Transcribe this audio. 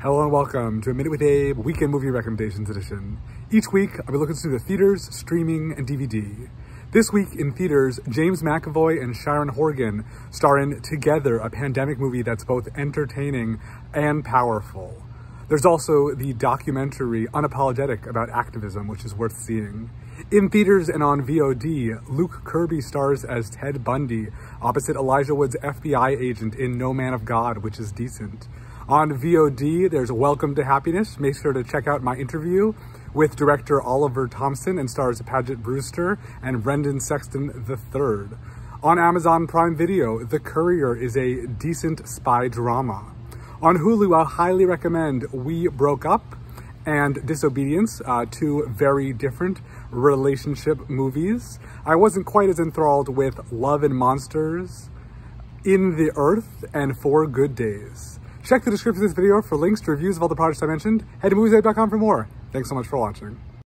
Hello and welcome to A Minute with Abe Weekend Movie Recommendations Edition. Each week, I'll be looking through the theaters, streaming, and DVD. This week in theaters, James McAvoy and Sharon Horgan star in Together, a pandemic movie that's both entertaining and powerful. There's also the documentary Unapologetic about activism, which is worth seeing. In theaters and on VOD, Luke Kirby stars as Ted Bundy, opposite Elijah Wood's FBI agent in No Man of God, which is decent. On VOD, there's Welcome to Happiness. Make sure to check out my interview with director Oliver Thompson and stars Paget Brewster and Brendan Sexton III. On Amazon Prime Video, The Courier is a decent spy drama. On Hulu, I highly recommend We Broke Up and Disobedience, uh, two very different relationship movies. I wasn't quite as enthralled with Love and Monsters, In the Earth, and Four Good Days. Check the description of this video for links to reviews of all the products I mentioned. Head to moviesabe.com for more. Thanks so much for watching.